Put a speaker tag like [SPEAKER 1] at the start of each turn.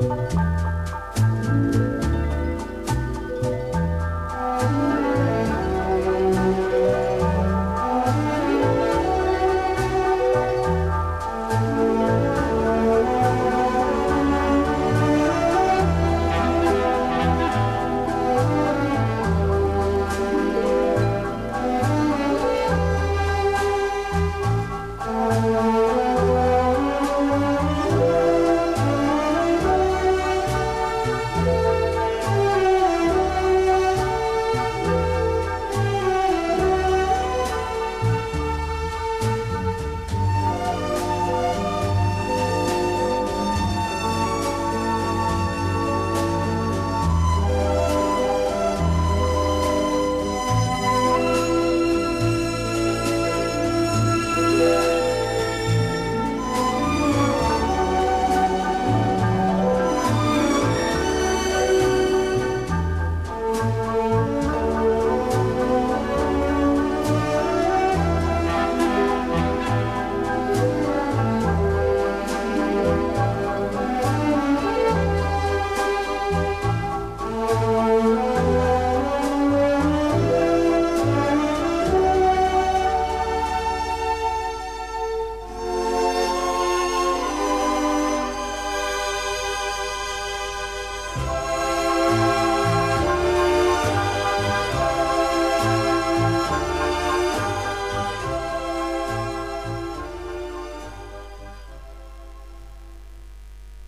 [SPEAKER 1] Música